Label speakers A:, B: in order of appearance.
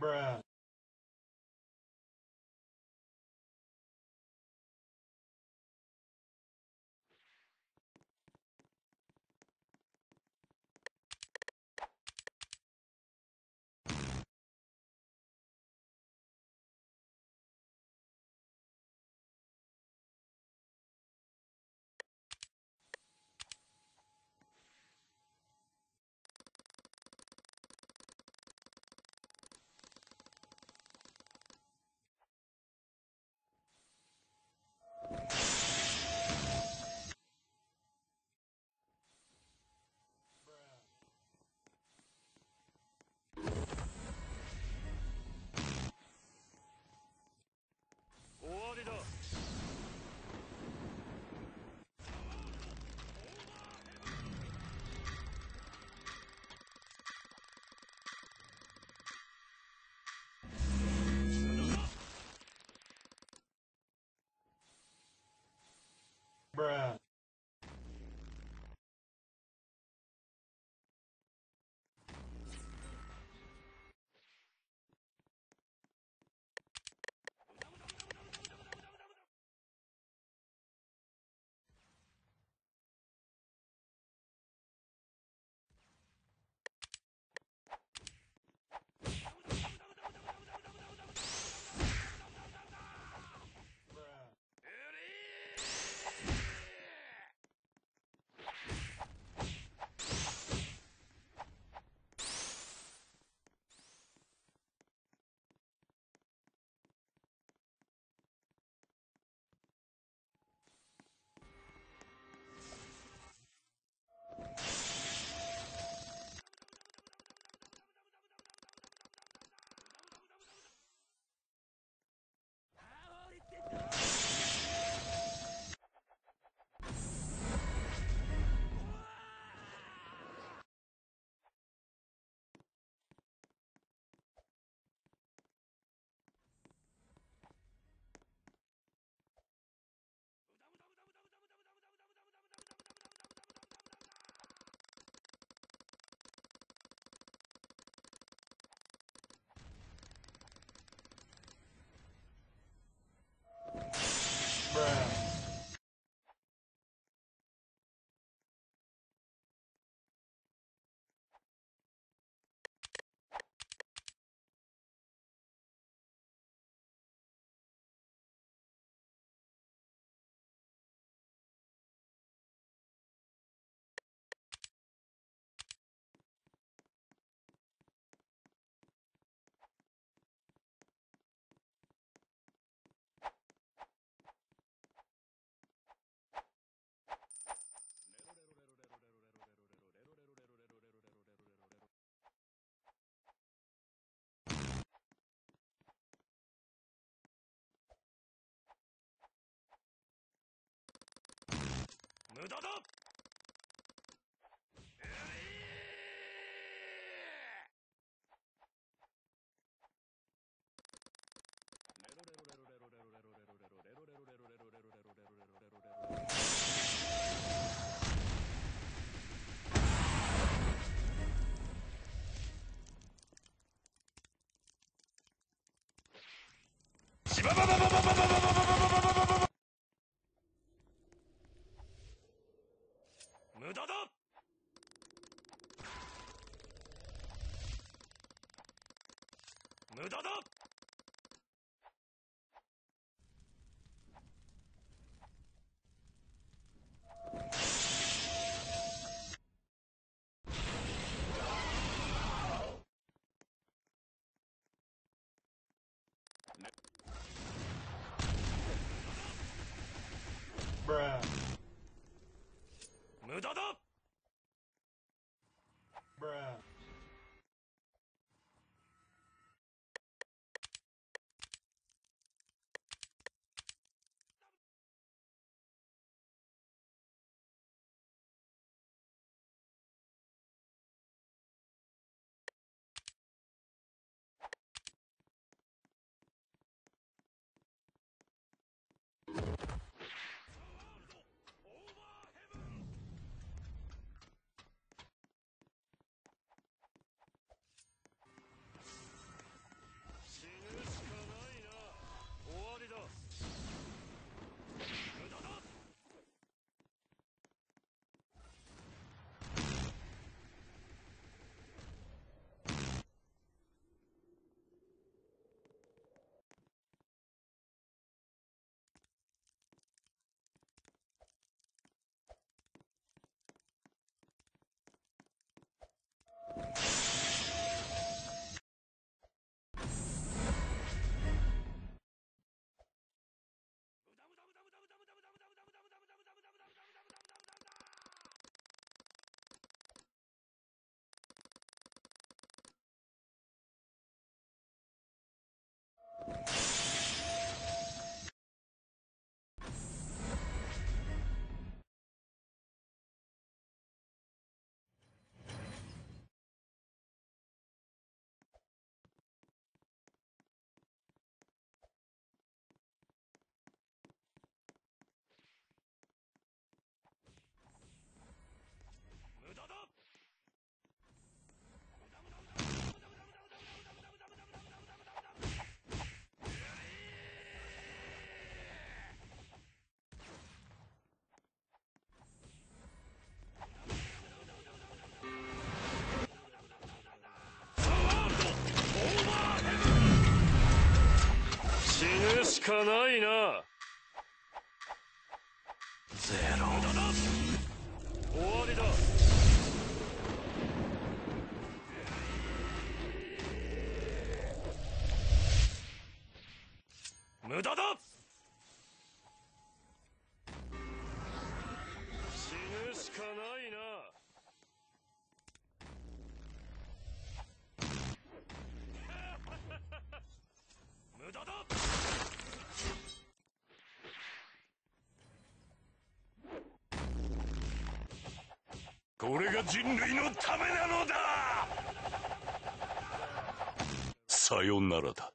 A: Bruh.
B: 無駄だ！無駄だ!無駄だ!無 todo? ないな。ゼロ。終わりだ。無駄だこれが人類のためなのだ。さよならだ。